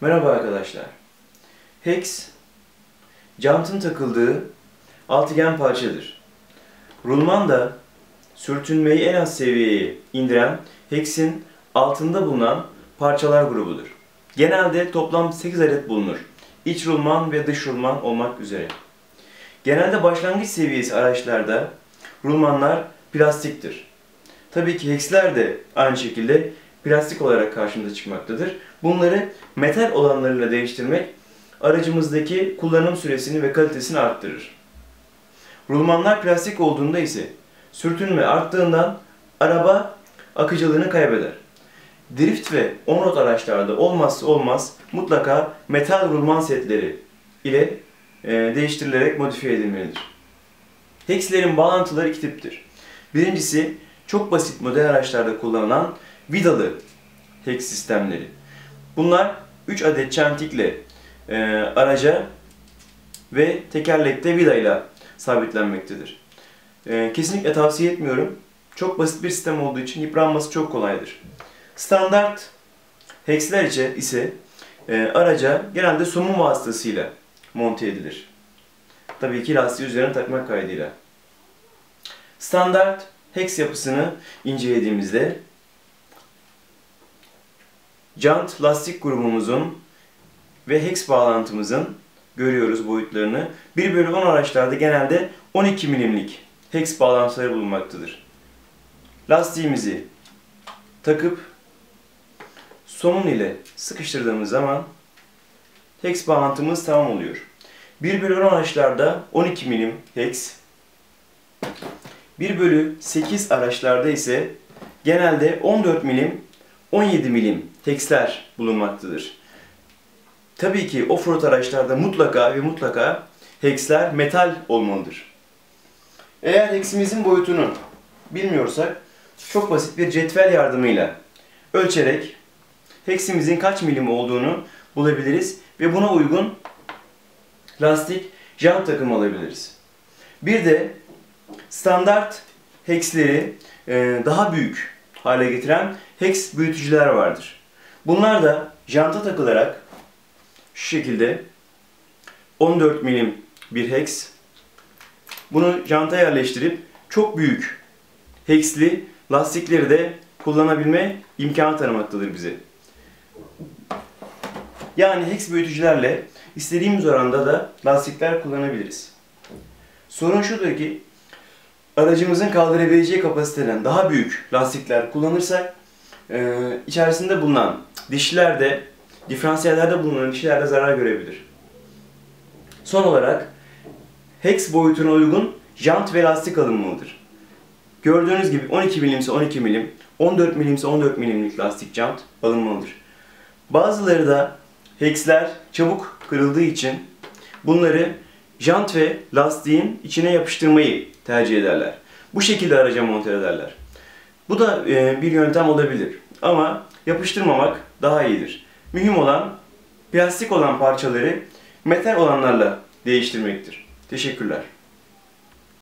Merhaba arkadaşlar. Hex, jantın takıldığı altıgen parçadır. Rulman da sürtünmeyi en az seviyeye indiren hex'in altında bulunan parçalar grubudur. Genelde toplam 8 adet bulunur. İç rulman ve dış rulman olmak üzere. Genelde başlangıç seviyesi araçlarda rulmanlar plastiktir. Tabii ki hex'ler de aynı şekilde plastik olarak karşımıza çıkmaktadır. Bunları metal olanlarıyla değiştirmek aracımızdaki kullanım süresini ve kalitesini arttırır. Rulmanlar plastik olduğunda ise sürtünme arttığından araba akıcılığını kaybeder. Drift ve on-road araçlarda olmazsa olmaz mutlaka metal rulman setleri ile e, değiştirilerek modifiye edilmelidir. Hex'lerin bağlantıları iki tiptir. Birincisi çok basit model araçlarda kullanılan vidalı hex sistemleri. Bunlar 3 adet çentikle e, araca ve tekerlekte vidayla sabitlenmektedir. E, kesinlikle tavsiye etmiyorum. Çok basit bir sistem olduğu için yıpranması çok kolaydır. Standart hexler ise, e, araca genelde somun vasıtasıyla monte edilir. Tabii ki lastiği üzerine takmak kaydıyla. Standart hex yapısını incelediğimizde jant lastik grubumuzun ve hex bağlantımızın görüyoruz boyutlarını. 1 bölü 10 araçlarda genelde 12 milimlik hex bağlantıları bulunmaktadır. Lastiğimizi takıp somun ile sıkıştırdığımız zaman hex bağlantımız tamam oluyor. 1 bölü 10 araçlarda 12 milim hex, 1 bölü 8 araçlarda ise genelde 14 milim 17 milim hexler bulunmaktadır. Tabii ki offroad araçlarda mutlaka ve mutlaka hexler metal olmalıdır. Eğer heximizin boyutunu bilmiyorsak çok basit bir cetvel yardımıyla ölçerek heximizin kaç milim olduğunu bulabiliriz ve buna uygun lastik jant takımı alabiliriz. Bir de standart hexleri e, daha büyük hale getiren hex büyütücüler vardır. Bunlar da janta takılarak şu şekilde 14 milim bir hex bunu janta yerleştirip çok büyük hexli lastikleri de kullanabilme imkanı tanımaktadır bize. Yani hex büyütücülerle istediğimiz oranda da lastikler kullanabiliriz. Sorun şudur ki aracımızın kaldırabileceği kapasiteden daha büyük lastikler kullanırsak e, içerisinde bulunan dişler de diferansiyellerde bulunan dişler de zarar görebilir. Son olarak hex boyutuna uygun jant ve lastik alınmalıdır. Gördüğünüz gibi 12 milim ise 12 milim, 14 milim ise 14 milimlik lastik jant alınmalıdır. Bazıları da hexler çabuk kırıldığı için bunları jant ve lastiğin içine yapıştırmayı tercih ederler. Bu şekilde araca monte ederler. Bu da e, bir yöntem olabilir. Ama yapıştırmamak daha iyidir. Mühim olan plastik olan parçaları metal olanlarla değiştirmektir. Teşekkürler.